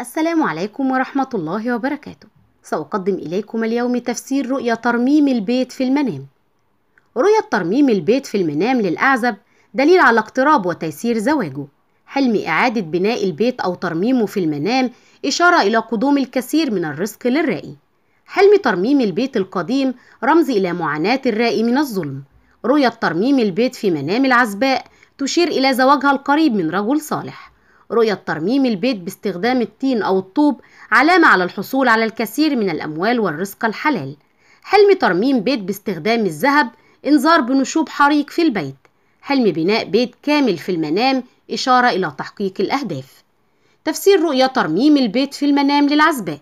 السلام عليكم ورحمة الله وبركاته. سأقدم إليكم اليوم تفسير رؤية ترميم البيت في المنام. رؤية ترميم البيت في المنام للأعزب دليل على اقتراب وتيسير زواجه. حلم إعادة بناء البيت أو ترميمه في المنام إشارة إلى قدوم الكثير من الرزق للرائي. حلم ترميم البيت القديم رمز إلى معاناة الرائي من الظلم. رؤية ترميم البيت في منام العزباء تشير إلى زواجها القريب من رجل صالح. رؤية ترميم البيت باستخدام الطين أو الطوب علامة على الحصول على الكثير من الأموال والرزق الحلال. حلم ترميم بيت باستخدام الذهب إنذار بنشوب حريق في البيت. حلم بناء بيت كامل في المنام إشارة إلى تحقيق الأهداف. تفسير رؤية ترميم البيت في المنام للعزباء.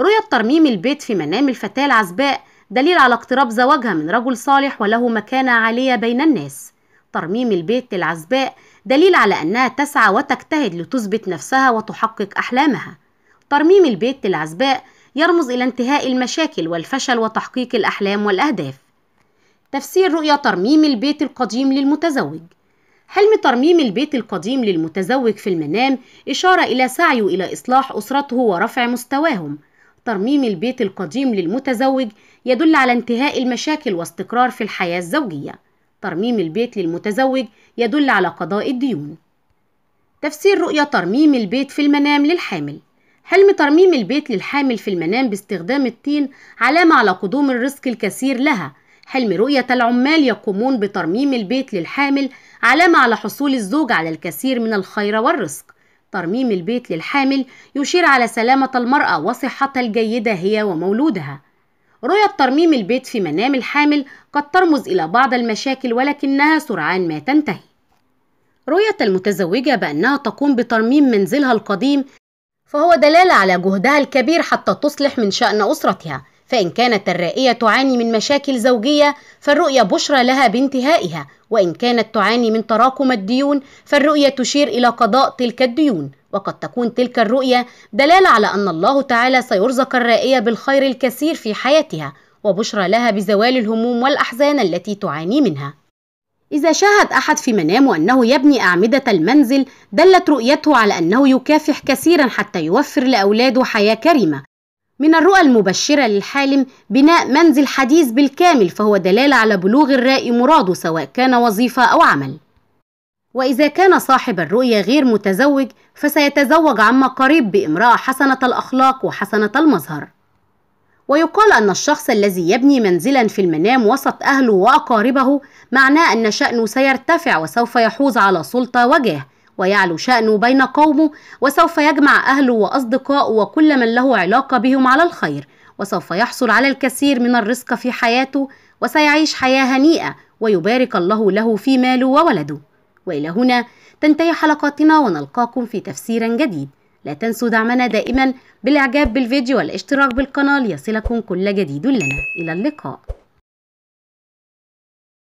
رؤية ترميم البيت في منام الفتاة العزباء دليل على اقتراب زواجها من رجل صالح وله مكانة عالية بين الناس. ترميم البيت للعزباء دليل على أنها تسعى وتجتهد لتثبت نفسها وتحقق أحلامها. ترميم البيت للعزباء يرمز إلى انتهاء المشاكل والفشل وتحقيق الأحلام والأهداف. تفسير رؤية ترميم البيت القديم للمتزوج. حلم ترميم البيت القديم للمتزوج في المنام إشارة إلى سعيه إلى إصلاح أسرته ورفع مستواهم. ترميم البيت القديم للمتزوج يدل على انتهاء المشاكل واستقرار في الحياة الزوجية. ترميم البيت للمتزوج يدل على قضاء الديون. تفسير رؤية ترميم البيت في المنام للحامل. حلم ترميم البيت للحامل في المنام باستخدام الطين علامة على قدوم الرزق الكثير لها. حلم رؤية العمال يقومون بترميم البيت للحامل علامة على حصول الزوج على الكثير من الخير والرزق. ترميم البيت للحامل يشير على سلامة المرأة وصحتها الجيدة هي ومولودها. رؤية ترميم البيت في منام الحامل قد ترمز إلى بعض المشاكل ولكنها سرعان ما تنتهي. رؤية المتزوجة بأنها تقوم بترميم منزلها القديم فهو دلالة على جهدها الكبير حتى تصلح من شأن أسرتها فإن كانت الرائية تعاني من مشاكل زوجية فالرؤية بشرى لها بانتهائها وإن كانت تعاني من تراكم الديون فالرؤية تشير إلى قضاء تلك الديون. وقد تكون تلك الرؤية دلالة على أن الله تعالى سيرزق الرائية بالخير الكثير في حياتها وبشرى لها بزوال الهموم والأحزان التي تعاني منها. إذا شاهد أحد في منامه أنه يبني أعمدة المنزل دلت رؤيته على أنه يكافح كثيرا حتى يوفر لأولاده حياة كريمة. من الرؤى المبشرة للحالم بناء منزل حديث بالكامل فهو دلالة على بلوغ الرائي مراده سواء كان وظيفة أو عمل. وإذا كان صاحب الرؤية غير متزوج فسيتزوج عما قريب بإمرأة حسنة الأخلاق وحسنة المظهر. ويقال أن الشخص الذي يبني منزلا في المنام وسط أهله وأقاربه معناه أن شأنه سيرتفع وسوف يحوز على سلطة وجاه ويعلو شأنه بين قومه وسوف يجمع أهله وأصدقائه وكل من له علاقة بهم على الخير وسوف يحصل على الكثير من الرزق في حياته وسيعيش حياة هنيئة ويبارك الله له في ماله وولده. وإلى هنا تنتهي حلقاتنا ونلقاكم في تفسير جديد. لا تنسوا دعمنا دائما بالإعجاب بالفيديو والاشتراك بالقناة ليصلكم كل جديد لنا. إلى اللقاء.